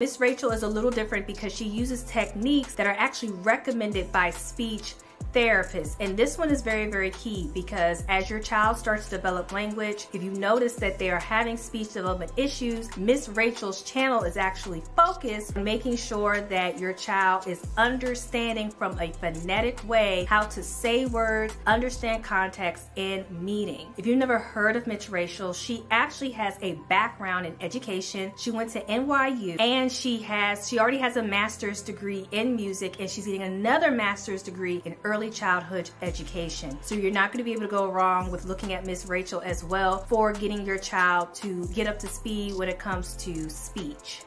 Miss Rachel is a little different because she uses techniques that are actually recommended by speech therapist. And this one is very, very key because as your child starts to develop language, if you notice that they are having speech development issues, Miss Rachel's channel is actually focused on making sure that your child is understanding from a phonetic way how to say words, understand context, and meaning. If you've never heard of Miss Rachel, she actually has a background in education. She went to NYU and she has she already has a master's degree in music and she's getting another master's degree in early early childhood education. So you're not going to be able to go wrong with looking at Miss Rachel as well for getting your child to get up to speed when it comes to speech.